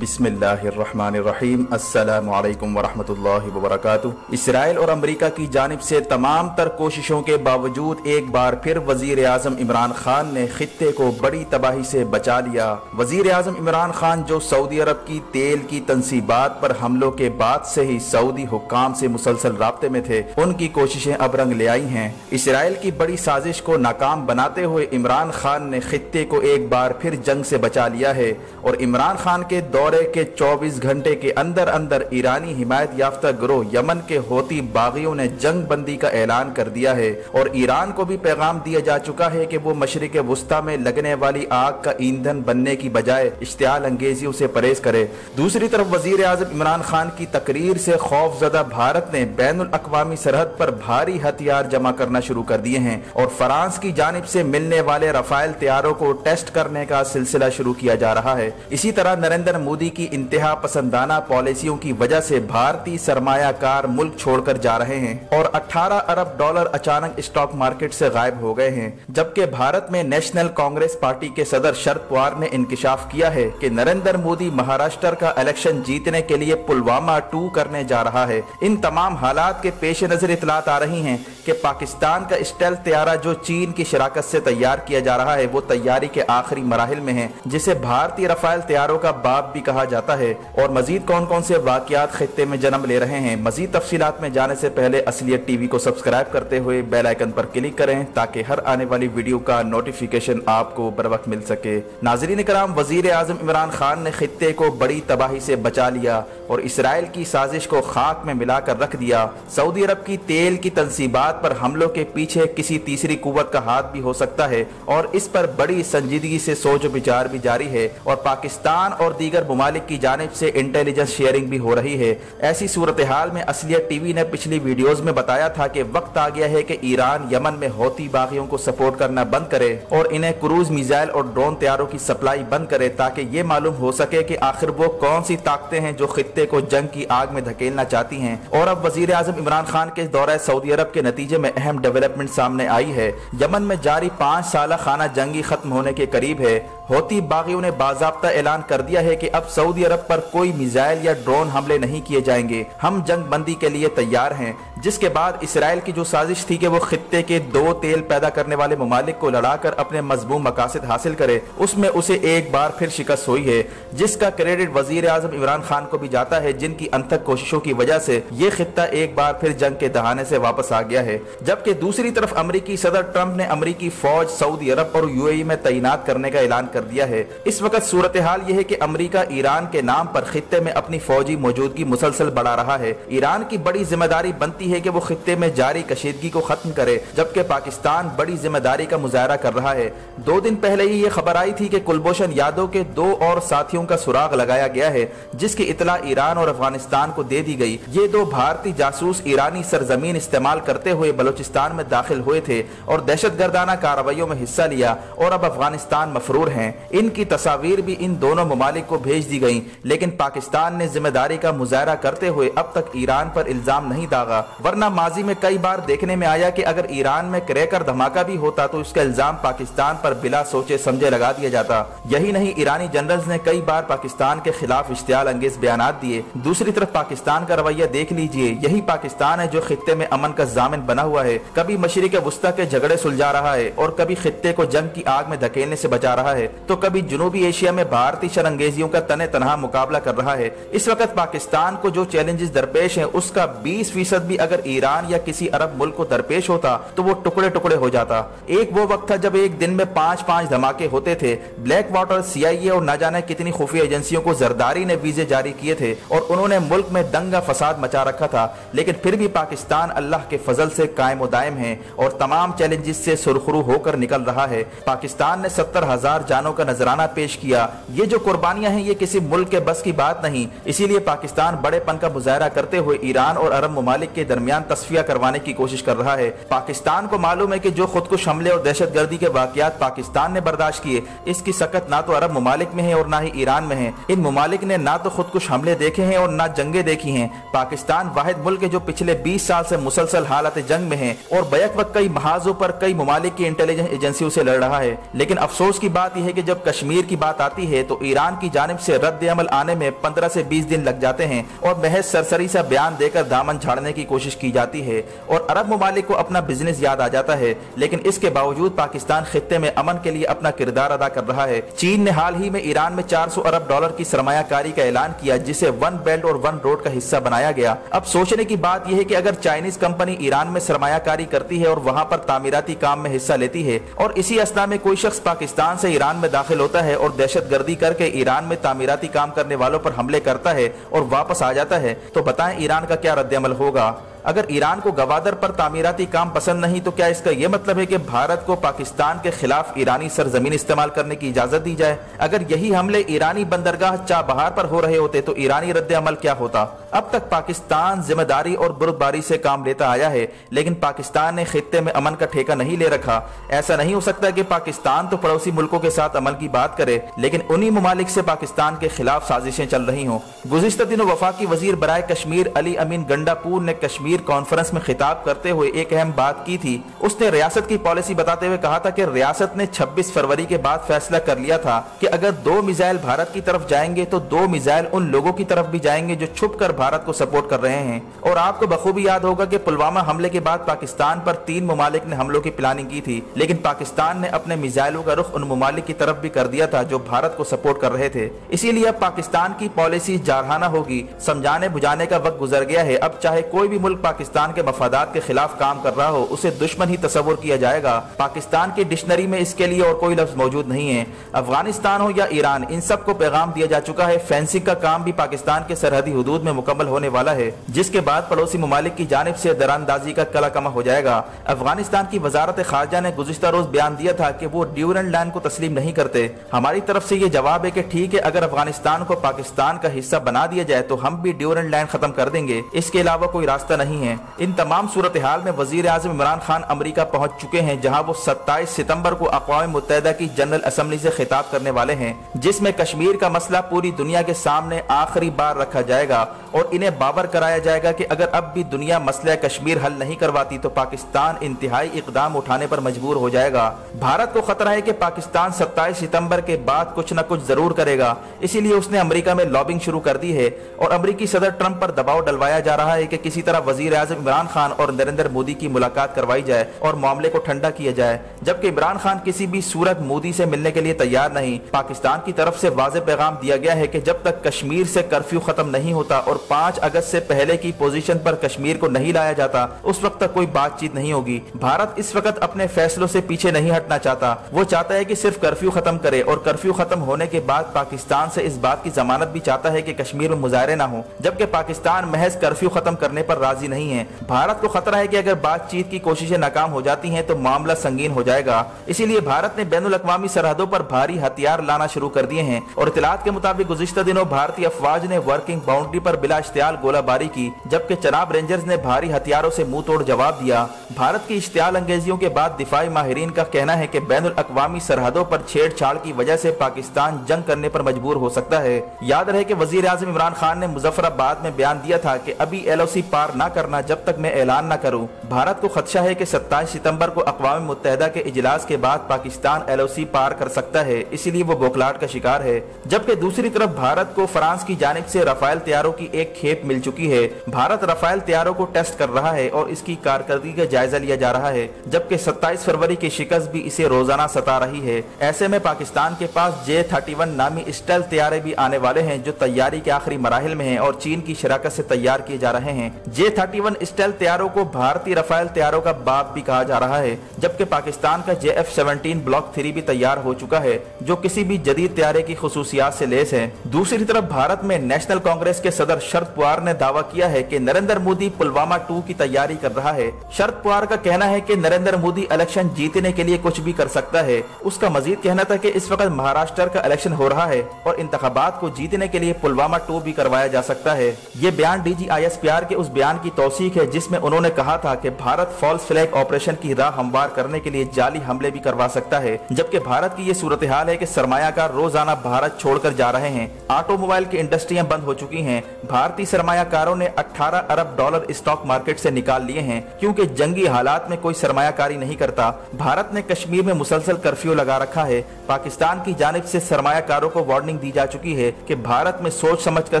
بسم اللہ الرحمن الرحیم السلام علیکم ورحمۃ اللہ وبرکاتہ اسرائیل اور امریکہ کی جانب سے تمام تر کوششوں کے باوجود ایک بار پھر وزیر اعظم عمران خان نے خطے کو بڑی تباہی سے بچا لیا۔ وزیر اعظم عمران خان جو سعودی عرب کی تیل کی تنصیبات پر حملوں کے بعد سے ہی سعودی حکام سے مسلسل رابطے میں تھے، ان کی کوششیں اب رنگ لے آئی ہیں۔ اسرائیل کی بڑی سازش کو ناکام بناتے ہوئے عمران خان نے خطے کو ایک بار پھر جنگ سے بچا لیا ہے اور عمران خان کے دو دورے کے چوبیس گھنٹے کے اندر اندر ایرانی حمایت یافتہ گروہ یمن کے ہوتی باغیوں نے جنگ بندی کا اعلان کر دیا ہے اور ایران کو بھی پیغام دیا جا چکا ہے کہ وہ مشرق وسطی میں لگنے والی آگ کا ایندھن بننے کی بجائے اشتعال انگیزیوں سے پریز کرے۔ دوسری طرف وزیر اعظم عمران خان کی تقریر سے خوف زدہ بھارت نے بین الاقوامی سرحد پر بھاری ہتھیار جمع کرنا شروع کر دیے ہیں اور فرانس کی جانب سے ملنے والے رفائل تیاروں کو ٹیسٹ کرنے کا سلسلہ شروع کیا جا رہا ہے۔ اسی طرح نریندر مودی مودی کی انتہا پسندانہ پالیسیوں کی وجہ سے بھارتی سرمایہ کار ملک چھوڑ کر جا رہے ہیں اور اٹھارہ ارب ڈالر اچانک اسٹاک مارکیٹ سے غائب ہو گئے ہیں، جبکہ بھارت میں نیشنل کانگریس پارٹی کے صدر شرد پوار نے انکشاف کیا ہے کہ نریندر مودی مہاراشٹر کا الیکشن جیتنے کے لیے پلوامہ ٹو کرنے جا رہا ہے۔ ان تمام حالات کے پیش نظر اطلاعات آ رہی ہیں کہ پاکستان کا اسٹیل تیارہ جو چین کی شراکت سے تیار کیا جا رہا ہے، وہ تیاری کے آخری مراحل میں ہے جسے بھارتی رفائل تیاروں کا باپ بھی کہا جاتا ہے۔ اور مزید کون کون سے واقعات خطے میں جنم لے رہے ہیں، مزید تفصیلات میں جانے سے پہلے اصلیت ٹی وی کو سبسکرائب کرتے ہوئے بیل آئیکن پر کلک کریں تاکہ ہر آنے والی ویڈیو کا نوٹیفیکیشن آپ کو بر وقت مل سکے۔ ناظرین کرام، وزیر اعظم عمران خان نے خطے کو بڑی تباہی سے بچا لیا اور اسرائیل کی سازش کو خاک میں ملا کر رکھ دیا۔ سعودی عرب کی تیل کی تنصیبات پر حملوں کے پیچھے کسی تیسری قوت کا ہاتھ بھی ہو سکتا ہے اور اس پر بڑی سنجیدگی سے سوچ و بچار بھی جاری ہے۔ اور پاکستان اور دیگر ممالک کی جانب سے انٹیلیجنس شیئرنگ بھی ہو رہی ہے۔ ایسی صورتحال میں اصلیت ٹی وی نے پچھلی ویڈیوز میں بتایا تھا کہ وقت آ گیا ہے کہ ایران، یمن میں ہوتی باغیوں کو سپورٹ کرنا بند کرے اور انہیں کروز میزائل اور ڈرون تیاروں کی سپلائی بند کرے تاکہ یہ معلوم ہو سکے کہ آخر وہ کون سی طاقتیں ہیں جو خطے کو جنگ کی آگ میں دھکیلنا چاہتی ہیں۔ اور اب وزیر اعظم عمران خان کے دورہ سعودی عرب کے نتیجے میں اہم ڈیولپمنٹ سامنے آئی ہے۔ یمن میں جاری پانچ سالہ خانہ جنگی ختم ہونے کے قریب ہے۔ ہوتی باغیوں نے باضابطہ اعلان کر دیا ہے کہ اب سعودی عرب پر کوئی میزائل یا ڈرون حملے نہیں کیے جائیں گے۔ ہم جنگ بندی کے لیے تیار ہیں۔ جس کے بعد اسرائیل کی جو سازش تھی کہ وہ خطے کے دو تیل پیدا کرنے والے ممالک کو لڑا کر اپنے مضمون مقاصد حاصل کرے، اس میں اسے ایک بار پھر شکست ہوئی ہے۔ جس کا کریڈٹ وزیر اعظم عمران خان کو بھی جاتا ہے، جن کی انتھک کوششوں کی وجہ سے یہ خطہ ایک بار پھر جنگ کے دہانے سے واپس آ گیا ہے۔ جبکہ دوسری طرف امریکی صدر ٹرمپ نے امریکی فوج سعودی عرب اور یو اے میں تعینات کرنے کا اعلان کر دیا ہے۔ اس وقت صورتحال یہ ہے کہ امریکہ ایران کے نام پر خطے میں اپنی فوجی موجودگی مسلسل بڑھا رہا ہے۔ ایران کی بڑی ذمہ داری بنتی ہے کہ وہ خطے میں جاری کشیدگی کو ختم کرے، جبکہ پاکستان بڑی ذمہ داری کا مظاہرہ کر رہا ہے۔ دو دن پہلے ہی یہ خبر آئی تھی کہ کلبوشن یادو کے دو اور ساتھیوں کا سراغ لگایا گیا ہے، جس کی اطلاع ایران اور افغانستان کو دے دی گئی۔ یہ دو بھارتی جاسوس ایرانی سرزمین استعمال کرتے ہوئے بلوچستان میں داخل ہوئے تھے اور دہشت گردانہ کارروائیوں میں حصہ لیا اور اب افغانستان مفرور ہیں۔ ان کی تصاویر بھی ان دونوں ممالک کو بھیج دی گئیں۔ لیکن پاکستان نے ذمہ داری کا مظاہرہ کرتے ہوئے اب تک ایران پر الزام نہیں داغا۔ ورنہ ماضی میں کئی بار دیکھنے میں آیا کہ اگر ایران میں کریکر دھماکہ بھی ہوتا تو اس کا الزام پاکستان پر بلا سوچے سمجھے لگا دیا جاتا۔ یہی نہیں، ایرانی جنرلز نے کئی بار پاکستان کے خلاف اشتعال انگیز بیانات دیے۔ دوسری طرف پاکستان کا رویہ دیکھ لیجیے۔ یہی پاکستان ہے جو خطے میں امن کا ضامن بنا ہوا ہے۔ کبھی مشرق وسطی کے جھگڑے سلجھا رہا ہے اور کبھی خطے کو جنگ کی آگ میں دھکیلنے سے بچا رہا ہے۔ تو کبھی جنوبی ایشیا میں بھارتی شرنگیزیوں کا تن تنہا مقابلہ کر رہا ہے۔ اس وقت پاکستان کو جو چیلنجز درپیش ہیں، اس کا بیس فیصد بھی اگر ایران یا کسی عرب ملک کو درپیش ہوتا، تو وہ ٹکڑے ٹکڑے ہو جاتا۔ ایک وہ وقت تھا جب ایک دن میں پانچ پانچ دھماکے ہوتے تھے۔ بلیک واٹر سی آئی اے اور نہ جانے کتنی خفیہ ایجنسیوں کو زرداری نے ویزے جاری کیے تھے اور انہوں نے ملک میں دنگا فساد مچا رکھا تھا۔ لیکن پھر بھی پاکستان اللہ کے فضل سے قائم و دائم ہے اور تمام چیلنجز سے سرخرو ہو کر نکل رہا ہے۔ پاکستان نے ستر ہزار جانوں کا نذرانہ پیش کیا۔ یہ جو قربانیاں ہیں، یہ کسی ملک کے بس کی بات نہیں۔ اسی لیے پاکستان بڑے پن کا مظاہرہ کرتے ہوئے ایران اور عرب ممالک کے درمیان تصفیہ کروانے کی کوشش کر رہا ہے۔ پاکستان کو معلوم ہے کہ جو خودکش حملے اور دہشت گردی کے واقعات پاکستان نے برداشت کیے، اس کی سکت نہ تو عرب ممالک میں ہے اور نہ ہی ایران میں ہے۔ ان ممالک نے نہ تو خودکش حملے دیکھے ہیں اور نہ جنگیں دیکھی ہیں۔ پاکستان واحد ملک ہے جو پچھلے بیس سال سے مسلسل حالت جنگ میں ہے اور بیک وقت کئی محاذوں پر کئی ممالک کی انٹیلیجنس ایجنسیوں سے لڑ رہا ہے۔ لیکن افسوس کی بات یہ ہے کہ جب کشمیر کی بات آتی ہے تو ایران کی جانب سے رد عمل آنے میں پندرہ سے بیس دن لگ جاتے ہیں اور محض سرسری سا بیان دے کر دامن جھاڑنے کی کوشش کی جاتی ہے اور عرب ممالک کو اپنا بزنس یاد آ جاتا ہے، لیکن اس کے باوجود پاکستان خطے میں امن کے لیے اپنا کردار ادا کر رہا ہے۔ چین نے حال ہی میں ایران میں چار سو ارب ڈالر کی سرمایہ کاری کا اعلان کیا، جسے ون بیلٹ اور ون روڈ کا حصہ بنایا گیا۔ اب سوچنے کی بات یہ ہے کہ اگر چائنیز کمپنی ایران میں سرمایہ کاری کرتی ہے اور وہاں پر تعمیراتی کام میں حصہ لیتی ہے، اور اسی اسنا میں کوئی شخص پاکستان سے ایران میں داخل ہوتا ہے اور دہشت گردی کر کے ایران میں تعمیراتی کام کرنے والوں پر حملے کرتا ہے اور واپس آ جاتا ہے، تو بتائیں ایران کا کیا رد عمل ہوگا؟ اگر ایران کو گوادر پر تعمیراتی کام پسند نہیں تو کیا اس کا یہ مطلب ہے کہ بھارت کو پاکستان کے خلاف ایرانی سرزمین استعمال کرنے کی اجازت دی جائے؟ اگر یہی حملے ایرانی بندرگاہ چاہ بہار پر ہو رہے ہوتے تو ایرانی رد عمل کیا ہوتا؟ اب تک پاکستان ذمہ داری اور بردباری سے کام لیتا آیا ہے، لیکن پاکستان نے خطے میں امن کا ٹھیکہ نہیں لے رکھا۔ ایسا نہیں ہو سکتا کہ پاکستان تو پڑوسی ملکوں کے ساتھ عمل کی بات کرے، لیکن انہی ممالک سے پاکستان کے خلاف سازشیں چل رہی ہوں۔ گزشتہ دنوں وفاقی وزیر برائے کشمیر علی امین گنڈا پور نے کشمیر کانفرنس میں خطاب کرتے ہوئے ایک اہم بات کی تھی۔ اس نے ریاست کی پالیسی بتاتے ہوئے کہا تھا کہ ریاست نے چھبیس فروری کے بعد فیصلہ کر لیا تھا کہ اگر دو میزائل بھارت کی طرف جائیں گے تو دو میزائل ان لوگوں کی طرف بھی جائیں گے جو چھپ کر بھارت کو سپورٹ کر رہے ہیں۔ اور آپ کو بخوبی یاد ہوگا کہ پلوامہ حملے کے بعد پاکستان پر تین ممالک نے حملوں کی پلاننگ کی تھی، لیکن پاکستان نے اپنے میزائلوں کا رخ ان ممالک کی طرف بھی کر دیا تھا جو بھارت کو سپورٹ کر رہے تھے۔ اسی لیے اب پاکستان کی پالیسی جارحانہ ہوگی۔ سمجھانے بجانے کا وقت گزر گیا ہے۔ اب چاہے کوئی بھی ملک پاکستان کے مفادات کے خلاف کام کر رہا ہو، اسے دشمن ہی تصور کیا جائے گا۔ پاکستان کی ڈکشنری میں اس کے لیے اور کوئی لفظ موجود نہیں ہے۔ افغانستان ہو یا ایران، ان سب کو پیغام دیا جا چکا ہے۔ فینسنگ کا کام بھی پاکستان کے سرحدی حدود میں مکمل ہونے والا ہے، جس کے بعد پڑوسی ممالک کی جانب سے دراندازی کا کلا کما ہو جائے گا۔ افغانستان کی وزارت خارجہ نے گزشتہ روز بیان دیا تھا کہ وہ ڈیورنڈ لینڈ کو تسلیم نہیں کرتے۔ ہماری طرف سے یہ جواب ہے کہ ٹھیک ہے، اگر افغانستان کو پاکستان کا حصہ بنا دیا جائے تو ہم بھی ڈیورنڈ لینڈ ختم کر دیں گے۔ اس کے علاوہ کوئی راستہ نہیں۔ ہیں۔ ان تمام صورتحال میں وزیر اعظم عمران خان امریکہ پہنچ چکے ہیں، جہاں وہ ستائیس ستمبر کو اقوام متحدہ کی جنرل اسمبلی سے خطاب کرنے والے ہیں، جس میں کشمیر کا مسئلہ پوری دنیا کے سامنے آخری بار رکھا جائے گا۔ اور انہیں باور کرایا جائے گا کہ اگر اب بھی دنیا مسئلہ کشمیر حل نہیں کرواتی تو پاکستان انتہائی اقدام اٹھانے پر مجبور ہو جائے گا۔ بھارت کو خطرہ ہے کہ پاکستان ستائیس ستمبر کے بعد کچھ نہ کچھ ضرور کرے گا۔ اسی لیے اس نے امریکہ میں لابنگ شروع کر دی ہے اور امریکی صدر ٹرمپ پر دباؤ ڈلوایا جا رہا ہے کہ کسی طرح وزیر اعظم عمران خان اور نریندر مودی کی ملاقات کروائی جائے اور معاملے کو ٹھنڈا کیا جائے، جبکہ عمران خان کسی بھی صورت مودی سے ملنے کے لیے تیار نہیں۔ پاکستان کی طرف سے واضح پیغام دیا گیا ہے کہ جب تک کشمیر سے کرفیو ختم نہیں ہوتا اور پانچ اگست سے پہلے کی پوزیشن پر کشمیر کو نہیں لایا جاتا، اس وقت تک کوئی بات چیت نہیں ہوگی۔ بھارت اس وقت اپنے فیصلوں سے پیچھے نہیں ہٹنا چاہتا۔ وہ چاہتا ہے کہ صرف کرفیو ختم کرے اور کرفیو ختم ہونے کے بعد پاکستان سے اس بات کی ضمانت بھی چاہتا ہے کہ کشمیر میں مظاہرے نہ ہوں، جبکہ پاکستان محض کرفیو ختم کرنے پر راضی نہیں ہے۔ بھارت کو خطرہ ہے کہ اگر بات چیت کی کوششیں ناکام ہو جاتی ہیں تو معاملہ سنگین ہو جائے گا۔ اسی لیے بھارت نے بین الاقوامی سرحدوں پر بھاری ہتھیار لانا شروع کر دیے ہیں اور اطلاعات کے مطابق گزشتہ دنوں بھارتی افواج نے ورکنگ باؤنڈری پر بلا اشتعال گولہ باری کی، جبکہ چناب رینجرز نے بھاری ہتھیاروں سے منہ توڑ جواب دیا۔ بھارت کی اشتعال انگیزیوں کے بعد دفاعی ماہرین کا کہنا ہے کہ بین الاقوامی سرحدوں پر چھیڑ چھاڑ کی وجہ سے پاکستان جنگ کرنے پر مجبور ہو سکتا ہے۔ یاد رہے کہ وزیر اعظم عمران خان نے مظفر آباد میں بیان دیا تھا کہ ابھی ایل او سی پار نہ کرنا جب تک میں اعلان نہ کروں۔ بھارت کو خدشہ ہے کہ ستائیس ستمبر کو اقوام متحدہ کے اجلاس کے بعد پاکستان ایل او سی پار کر سکتا ہے، اسی لیے وہ بوکلاٹ کا شکار ہے۔ جبکہ دوسری طرف بھارت کو فرانس کی جانب سے رفائل تیاروں کی ایک کھیپ مل چکی ہے۔ بھارت رفائل تیاروں کو ٹیسٹ کر رہا ہے اور اس کی کارکردگی کا جائزہ لیا جا رہا ہے، جبکہ ستائیس فروری کی شکست بھی اسے روزانہ ستا رہی ہے۔ ایسے میں پاکستان کے پاس جے تھرٹی ون نامی اسٹیل تیارے بھی آنے والے ہیں جو تیاری کے آخری مراحل میں ہیں اور چین کی شراکت سے تیار کیے جا رہے ہیں۔ جے تھرٹی ون اسٹیل تیاروں کو بھارتی رفائل تیاروں کا باپ بھی کہا جا رہا ہے، جبکہ پاکستان کا J F seventeen block three بھی تیار ہو چکا ہے، جو کسی بھی جدید تیارے کی خصوصیات سے لیس ہے دوسری طرف بھارت میں نیشنل کانگریس کے صدر شرد پوار نے دعویٰ کیا ہے کہ نریندر مودی پلوامہ ٹو کی تیاری کر رہا ہے۔ شرد پوار کا کہنا ہے کہ نریندر مودی الیکشن جیتنے کے لیے کچھ بھی کر سکتا ہے۔ اس کا مزید کہنا تھا کہ اس وقت مہاراشٹر کا الیکشن ہو رہا ہے اور انتخابات کو جیتنے کے لیے پلوامہ ٹو بھی کروایا جا سکتا ہے۔ یہ بیان D G I S P R کے اس بیان کی توثیق ہے جس میں انہوں نے کہا تھا کہ بھارت فالس فلیگ آپریشن کی راہ ہموار کرنے کے لیے جعلی حملے بھی کروا سکتا ہے، جبکہ بھارت کی یہ صورتحال ہے کہ سرمایہ کار روزانہ بھارت چھوڑ کر جا رہے ہیں۔ آٹو موبائل کی انڈسٹریاں بند ہو چکی ہیں۔ بھارتی سرمایہ کاروں نے اٹھارہ ارب ڈالر اسٹاک مارکیٹ سے نکال لیے ہیں، کیونکہ جنگی حالات میں کوئی سرمایہ کاری نہیں کرتا۔ بھارت نے کشمیر میں مسلسل کرفیو لگا رکھا ہے۔ پاکستان کی جانب سے سرمایہ کاروں کو وارننگ دی جا چکی ہے کہ بھارت میں سوچ سمجھ کر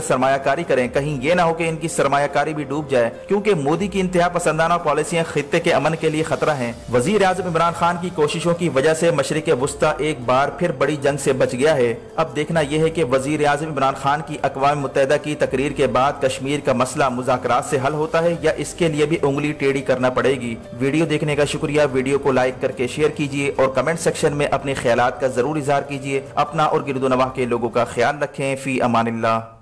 سرمایہ کاری کریں۔ کہیں یہ نہ ہو کہ ان کی سرمایہ کاری بھی ڈوب جائے، کیونکہ مودی کی انتہا پسندانہ پالیسیاں خطے کے امن کے لیے خطرہ ہیں۔ وزیر اعظم عمران خان کی کوششوں کی وجہ سے مشرق وسطی ایک بار پھر بڑی جنگ سے بچ گیا ہے۔ اب دیکھنا یہ ہے کہ وزیر اعظم عمران خان کی اقوام متحدہ کی تقریر کے بعد کشمیر کا مسئلہ مذاکرات سے حل ہوتا ہے یا اس کے لیے بھی انگلی ٹیڑی کرنا پڑے گی؟ ویڈیو دیکھنے کا شکریہ۔ ویڈیو کو لائک کر کے شیئر کیجیے اور کمنٹ سیکشن میں اپنے خیالات کا ضرور اظہار کیجیے۔ اپنا اور گرد و نواح کے لوگوں کا خیال رکھیں۔ فی امان اللہ۔